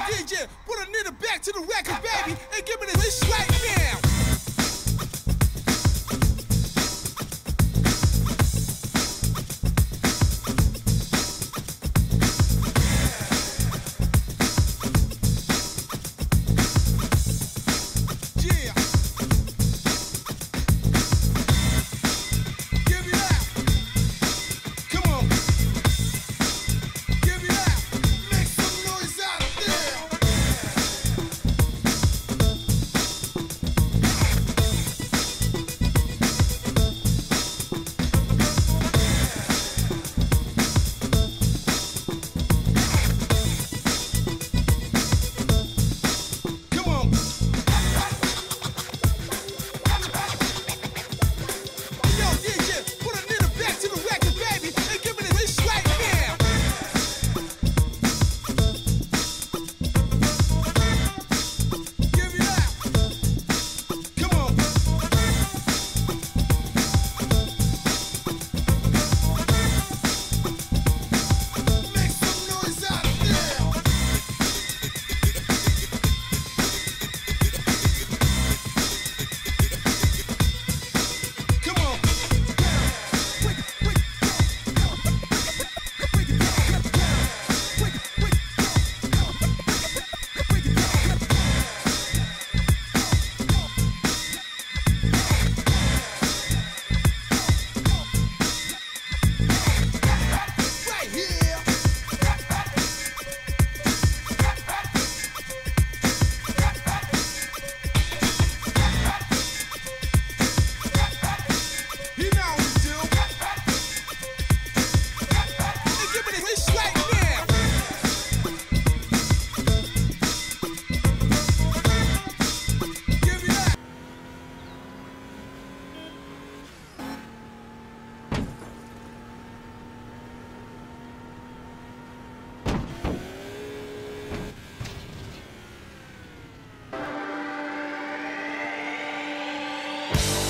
DJ, put a nigga back to the record, baby, and give me this right now. Bye.